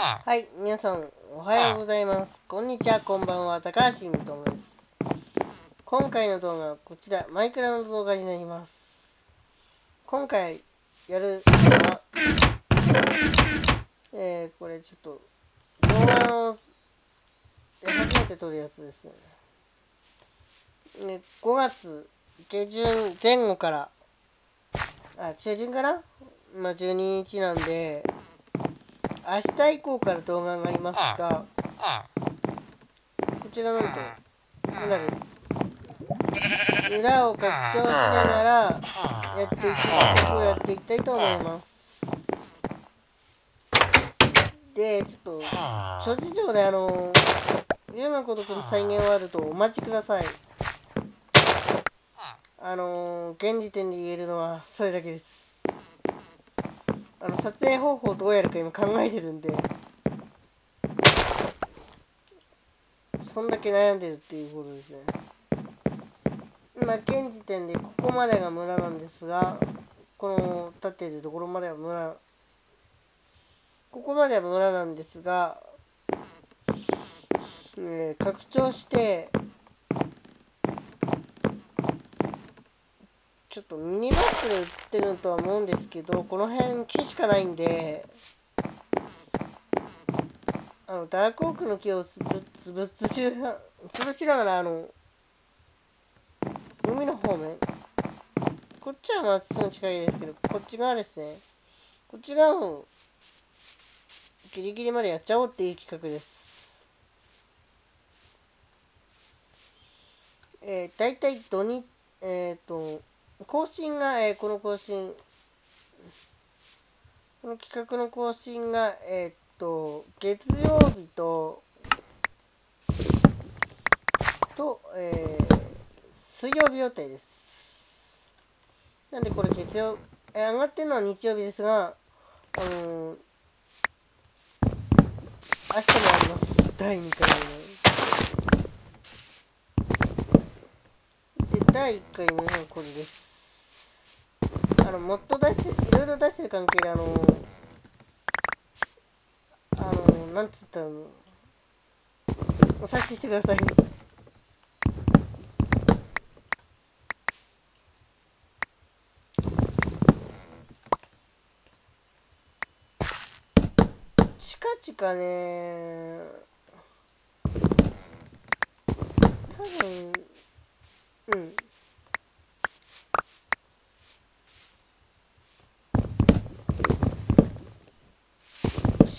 はい、皆さん、おはようございます。こんにちは、こんばんは、高橋みともです。今回の動画はこちら、マイクラの動画になります。今回やるのは、えー、これちょっと、動画の、え初めて撮るやつですね。ね5月下旬前後から、あ、中旬かな？まあ、12日なんで、明日以降から動画がありますが、こちらなんと、裏です。裏を拡張しながら、やっていき、曲をやっていきたいと思います。で、ちょっと、諸事情であの、ゆうまことくの再現はあるとお待ちください。あの、現時点で言えるのはそれだけです。あの撮影方法どうやるか今考えてるんで。そんだけ悩んでるっていうことですね。今現時点でここまでが村なんですがこの立っているところまでは村。ここまでは村なんですが、えー拡張してちょっとミニマップで映ってるとは思うんですけどこの辺木しかないんであのダークオークの木をつぶつぶつしな潰しながらあの海の方面こっちはまあに近いですけどこっち側ですねこっち側をギリギリまでやっちゃおうっていう企画ですえー、大体土日えっ、と更新が、えーこの更新。この企画の更新がえーっと月曜日とと、えー水曜日予定です。なんでこれ月曜、えー上がってるのは日曜日ですがあのー明日もあります。第2回目。で第1回目がこれです。あの、もっと出して、いろいろ出してる関係で、あのあのなんつったの、お察ししてください。チカチカね多分、うん。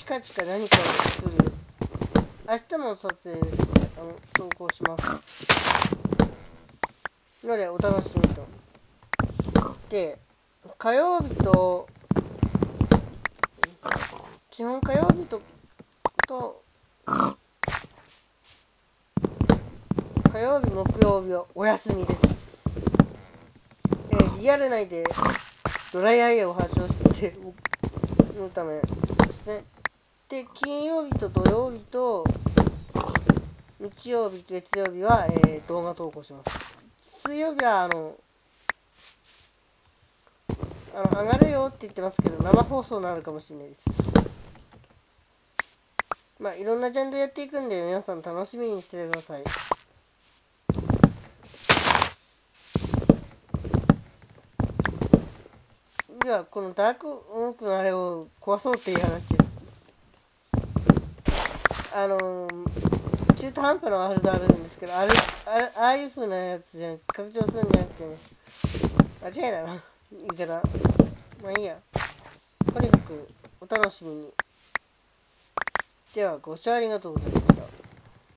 カチカ何かを作る。明日も撮影して、あの、投稿します。ので、お楽しみと。で、火曜日と、基本火曜日と、と、火曜日、木曜日はお休みです。えーリアル内でドライアイを発症してのためですね。で、金曜日と土曜日と日曜日、月曜日は、えー動画投稿します。水曜日は、あの、あの、上がるよって言ってますけど、生放送になるかもしれないです。まあ、いろんなジャンルやっていくんで、皆さん楽しみにしてください。では、このダークオークのあれを壊そうっていう話です。あのー、中途半端なワールドあるんですけど、あれ、あれああいう風なやつじゃ、拡張するんじゃなくてね、間違いだな、言い方。まあいいや。とにかく、お楽しみに。では、ご視聴ありがとうございました。